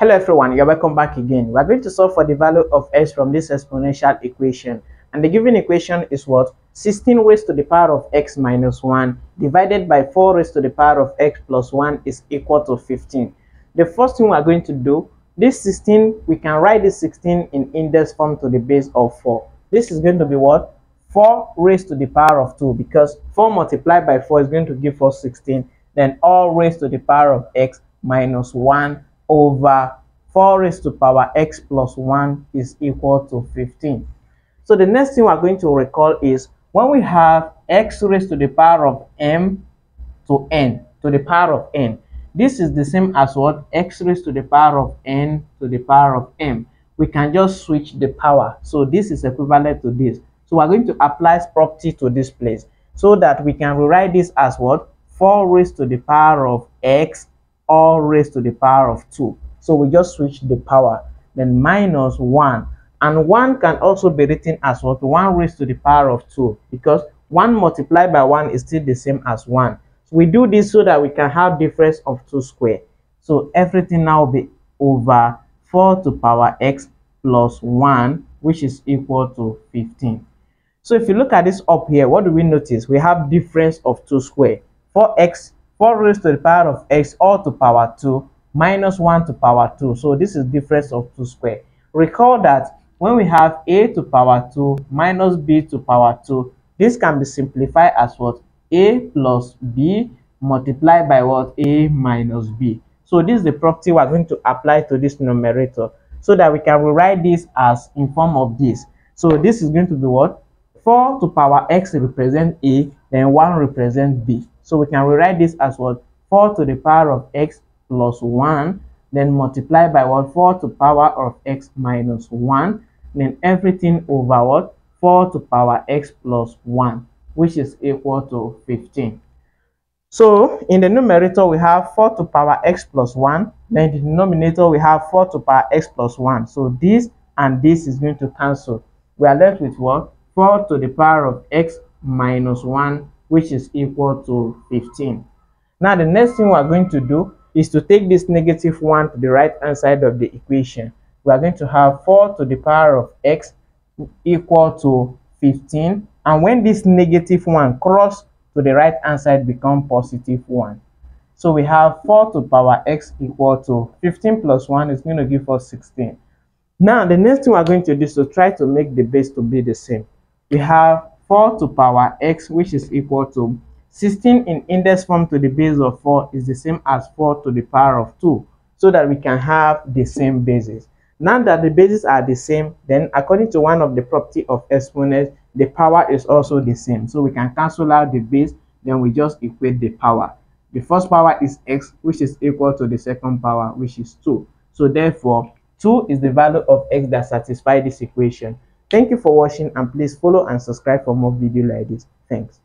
Hello everyone, you're welcome back again. We're going to solve for the value of x from this exponential equation. And the given equation is what? 16 raised to the power of x minus 1 divided by 4 raised to the power of x plus 1 is equal to 15. The first thing we're going to do, this 16, we can write this 16 in index form to the base of 4. This is going to be what? 4 raised to the power of 2 because 4 multiplied by 4 is going to give us 16. Then all raised to the power of x minus 1 over 4 raised to the power x plus 1 is equal to 15. So the next thing we're going to recall is when we have x raised to the power of m to n to the power of n, this is the same as what x raised to the power of n to the power of m. We can just switch the power. So this is equivalent to this. So we're going to apply property to this place so that we can rewrite this as what? 4 raised to the power of x all raised to the power of 2. So we just switch the power. Then minus 1. And 1 can also be written as what? 1 raised to the power of 2. Because 1 multiplied by 1 is still the same as 1. So we do this so that we can have difference of 2 square. So everything now will be over 4 to power x plus 1 which is equal to 15. So if you look at this up here, what do we notice? We have difference of 2 square. 4x 4 raised to the power of x all to power 2 minus 1 to power 2. So this is difference of 2 square. Recall that when we have a to power 2 minus b to power 2, this can be simplified as what? a plus b multiplied by what? a minus b. So this is the property we're going to apply to this numerator so that we can rewrite this as in form of this. So this is going to be what? 4 to power x represent a, then 1 represent b. So we can rewrite this as what? 4 to the power of x plus 1, then multiply by what? 4 to power of x minus 1, then everything over what? 4 to power x plus 1, which is equal to 15. So in the numerator, we have 4 to power x plus 1. Then the denominator, we have 4 to power x plus 1. So this and this is going to cancel. We are left with what? 4 to the power of x minus 1 which is equal to 15. Now the next thing we are going to do is to take this negative 1 to the right hand side of the equation. We are going to have 4 to the power of x equal to 15 and when this negative 1 cross to the right hand side become positive 1. So we have 4 to power x equal to 15 plus 1 is going to give us 16. Now the next thing we are going to do is to try to make the base to be the same. We have 4 to power x which is equal to 16 in index form to the base of 4 is the same as 4 to the power of 2 so that we can have the same bases. Now that the bases are the same, then according to one of the property of exponents, the power is also the same. So we can cancel out the base, then we just equate the power. The first power is x, which is equal to the second power, which is 2. So therefore, 2 is the value of x that satisfies this equation. Thank you for watching and please follow and subscribe for more video like this. Thanks.